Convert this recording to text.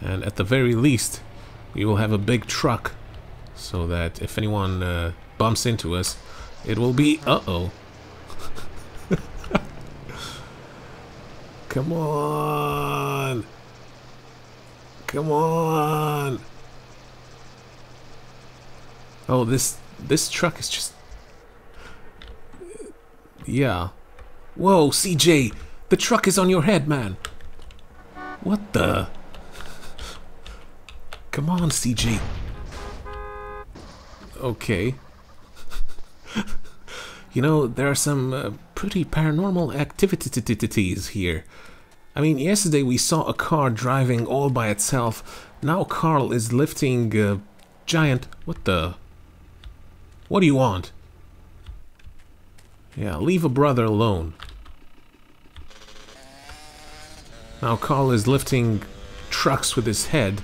And at the very least, we will have a big truck so that if anyone uh, bumps into us, it will be uh-oh. Come on. Come on. Oh, this this truck is just Yeah. Whoa, CJ, the truck is on your head, man. What the? Come on, CJ. Okay. you know, there are some uh, pretty paranormal activities here. I mean, yesterday we saw a car driving all by itself. Now Carl is lifting a giant... What the... What do you want? Yeah, leave a brother alone. Now Carl is lifting trucks with his head.